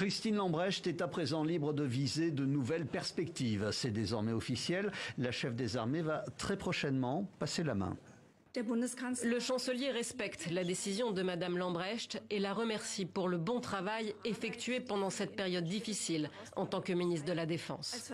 Christine Lambrecht est à présent libre de viser de nouvelles perspectives. C'est désormais officiel. La chef des armées va très prochainement passer la main. Le chancelier respecte la décision de Madame Lambrecht et la remercie pour le bon travail effectué pendant cette période difficile en tant que ministre de la Défense.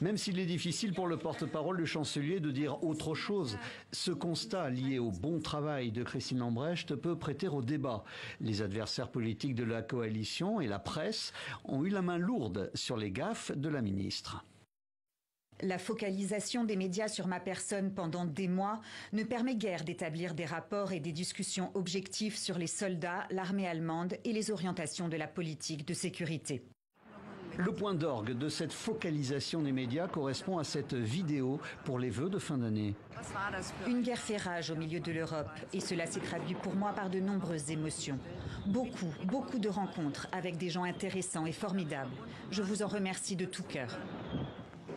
Même s'il est difficile pour le porte-parole du chancelier de dire autre chose, ce constat lié au bon travail de Christine Lambrecht peut prêter au débat. Les adversaires politiques de la coalition et la presse ont eu la main lourde sur les gaffes de la ministre. La focalisation des médias sur ma personne pendant des mois ne permet guère d'établir des rapports et des discussions objectifs sur les soldats, l'armée allemande et les orientations de la politique de sécurité. Le point d'orgue de cette focalisation des médias correspond à cette vidéo pour les vœux de fin d'année. Une guerre fait rage au milieu de l'Europe et cela s'est traduit pour moi par de nombreuses émotions. Beaucoup, beaucoup de rencontres avec des gens intéressants et formidables. Je vous en remercie de tout cœur.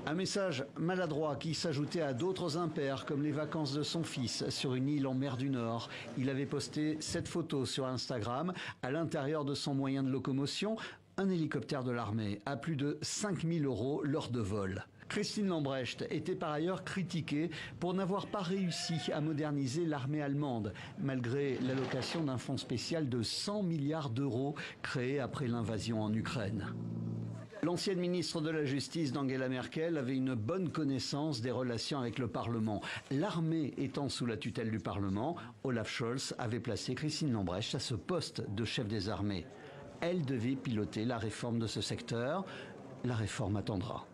Un message maladroit qui s'ajoutait à d'autres impairs comme les vacances de son fils sur une île en mer du Nord. Il avait posté cette photo sur Instagram à l'intérieur de son moyen de locomotion, un hélicoptère de l'armée à plus de 5000 euros lors de vol. Christine Lambrecht était par ailleurs critiquée pour n'avoir pas réussi à moderniser l'armée allemande, malgré l'allocation d'un fonds spécial de 100 milliards d'euros créé après l'invasion en Ukraine. L'ancienne ministre de la Justice d'Angela Merkel avait une bonne connaissance des relations avec le Parlement. L'armée étant sous la tutelle du Parlement, Olaf Scholz avait placé Christine Lambrecht à ce poste de chef des armées. Elle devait piloter la réforme de ce secteur. La réforme attendra.